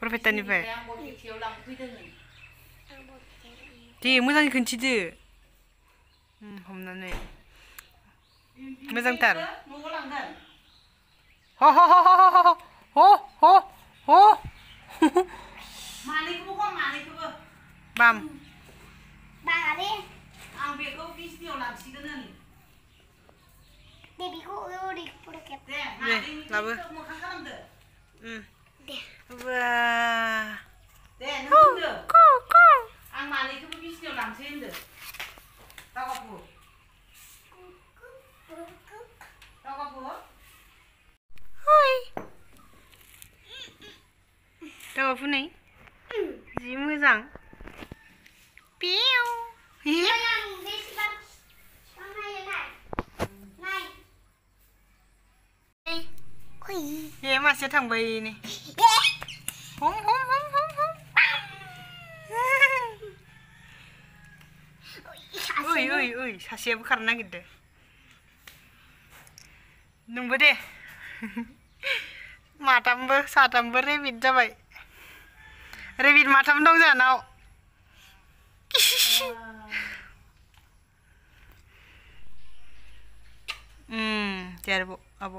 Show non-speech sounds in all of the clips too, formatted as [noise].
프로페타님의 지 무상 근치즈 음 험나네 무상 따로 허허허허허허 허허허 많이 크고 많이 크고 맘 많이 안 배고 비스티오 람시드는 네, 라 브. 응. 네. 우와. 네, 누군데? 꼬, 꼬. 악마리 그 미신요 남친데. 나가부. 나가부. 호이. 나가부네. 지 모장. 삐용. 예? Này. Ê, mà sẽ thằng bì này ओइ ओइ ओइ सासेयाबो खारनो नागिरदो नोंबो दे माथामबो साथामबो रेबिट जाबाय रेबिट माथाम दं जोंहानाव उम दे आब' आब'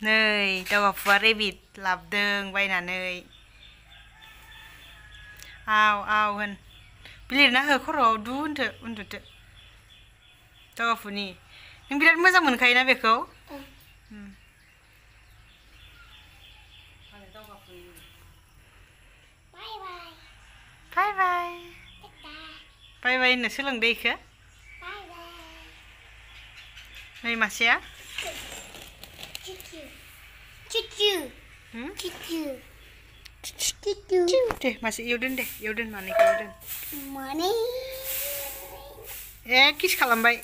नै दावगाफुवा रेबिट लाबोदों बायनानै आव आव होन Bilir na ho khoro du undo undo Tawafuni. Nang birat mo sa mun kayo na beko? Hmm. Bye bye. Bye bye. Bye bye na silang day ka? Bye bye. May masya? Chichu. Chichu. Hmm? Chichu. Deh masih Yudin deh. Yudin mana Yudin? Mana? Eh kis kalau baik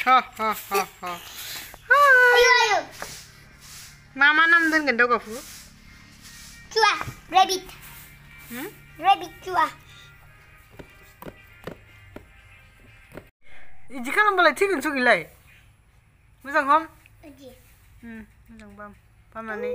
Ha ha ha ha. Ayo ayo. Mama nam dan gendong kau cua rabbit. Hmm? rabbit cua jika lambalai tiga kan sugi lai ya? bisa kom? Iya. Hmm, bisa pam bam nani.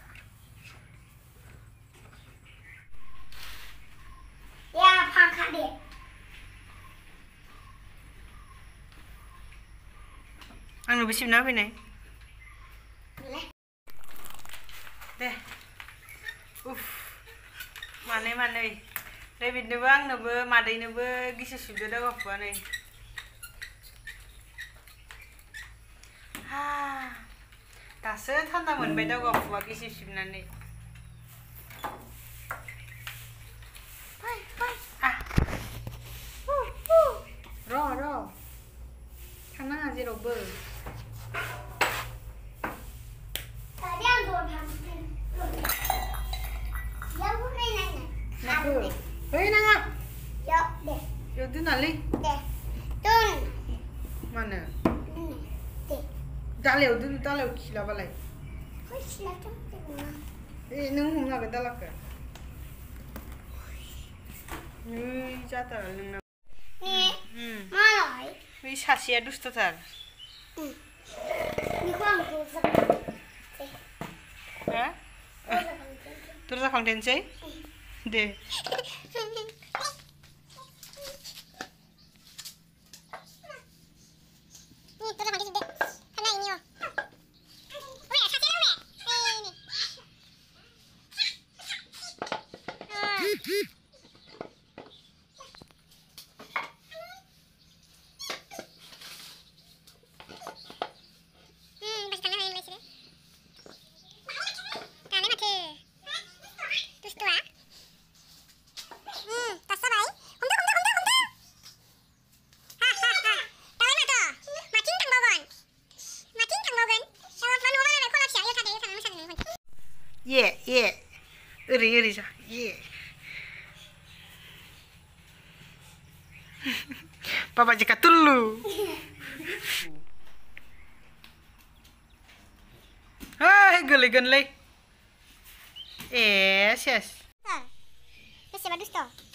điện. Ăn rồi bị xịu nó bên này. Đây. Uff mana mana đây bên đâu ăn nó bơ mà đây nó bơ ghi sự sụp đâu gặp vào này. À ta sẽ thằng ta mình bây đâu gặp vào ghi sự sụp này. tebel tadi yang gue hampirin ya gue main nanya apa main nanya ya deh jadi deh tun mana Dale, eu dou dale o que lá vai. Pois lá também. E não vamos lá ver dela cá. Ui, já tá ali na. Né? Hum. Mano, त iri iri sa yeah. papa jika dulu. [laughs] Hai gele gele yes yes. Bisa madus toh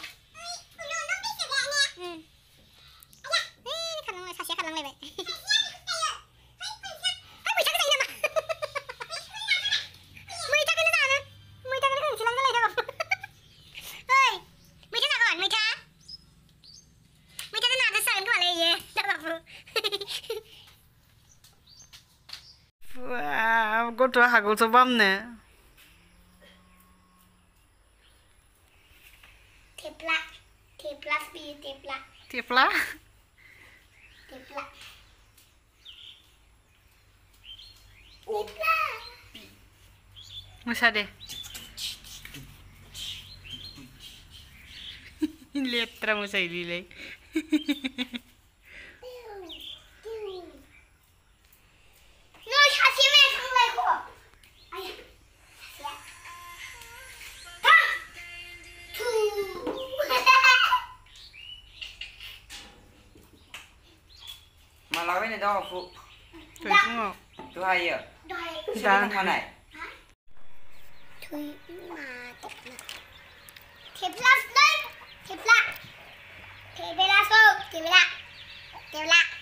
कोटो हागल तो बम ने टेपला टेपला भी टेपला टेपला टेपला टेपला मुसा दे लेत्रा मुसा इली 都要哭嗯都还有都还有来妈的铁拉斯拉拉给拉松给拉给不